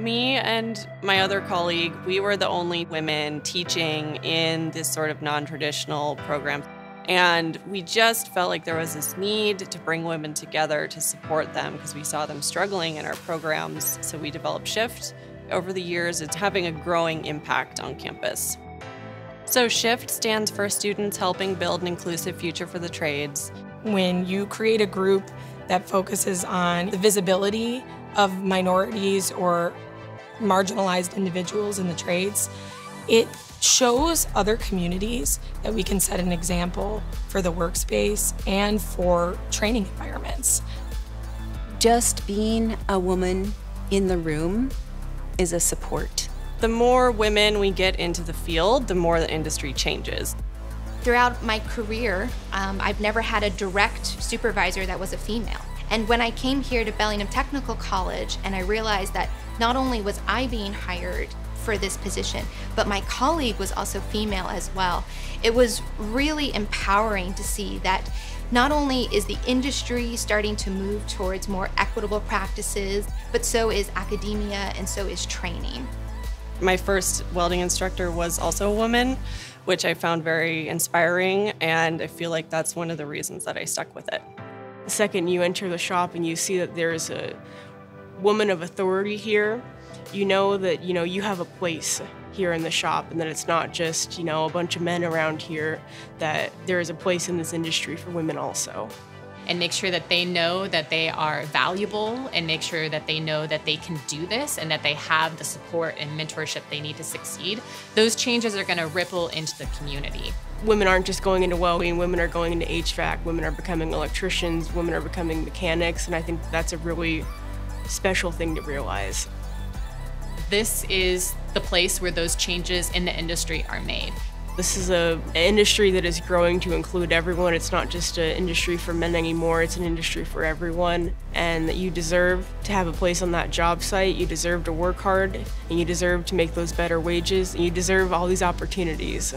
Me and my other colleague, we were the only women teaching in this sort of non traditional program. And we just felt like there was this need to bring women together to support them because we saw them struggling in our programs. So we developed Shift. Over the years, it's having a growing impact on campus. So, SHIFT stands for Students Helping Build an Inclusive Future for the Trades. When you create a group that focuses on the visibility of minorities or marginalized individuals in the trades, it shows other communities that we can set an example for the workspace and for training environments. Just being a woman in the room is a support. The more women we get into the field, the more the industry changes. Throughout my career, um, I've never had a direct supervisor that was a female. And when I came here to Bellingham Technical College and I realized that not only was I being hired for this position, but my colleague was also female as well, it was really empowering to see that not only is the industry starting to move towards more equitable practices, but so is academia and so is training. My first welding instructor was also a woman, which I found very inspiring, and I feel like that's one of the reasons that I stuck with it. The second you enter the shop and you see that there's a woman of authority here, you know that you know you have a place here in the shop and that it's not just, you know, a bunch of men around here, that there is a place in this industry for women also and make sure that they know that they are valuable and make sure that they know that they can do this and that they have the support and mentorship they need to succeed, those changes are going to ripple into the community. Women aren't just going into welding, women are going into HVAC, women are becoming electricians, women are becoming mechanics, and I think that's a really special thing to realize. This is the place where those changes in the industry are made. This is a, an industry that is growing to include everyone. It's not just an industry for men anymore, it's an industry for everyone. And that you deserve to have a place on that job site, you deserve to work hard, and you deserve to make those better wages, and you deserve all these opportunities.